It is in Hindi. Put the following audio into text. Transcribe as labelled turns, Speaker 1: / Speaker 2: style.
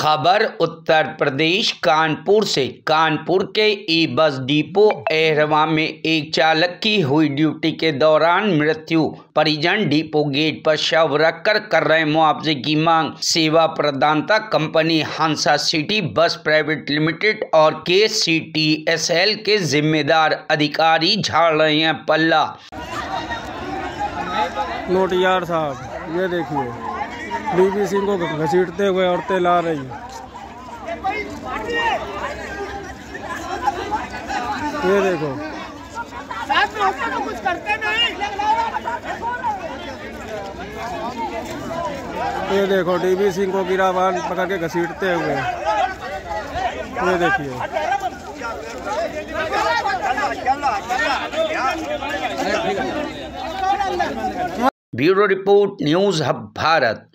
Speaker 1: खबर उत्तर प्रदेश कानपुर से। कानपुर के ई बस डिपो एहरवा में एक चालक की हुई ड्यूटी के दौरान मृत्यु। परिजन डिपो गेट पर शव रखकर कर रहे मुआवजे की मांग। सेवा प्रदाता company Hansa city bus private limited और K C T S L के जिम्मेदार अधिकारी झाड़ रहे हैं पल्ला।
Speaker 2: नोटियार साहब, ये देखिए। बीबी सिंह को घसीटते हुए औरतें ला रही हैं। ये देखो। ये देखो, डीबी सिंह को गिरावान पकड़ के घसीटते हुए। ये देखिए।
Speaker 1: Bureau report, news hub Bharat.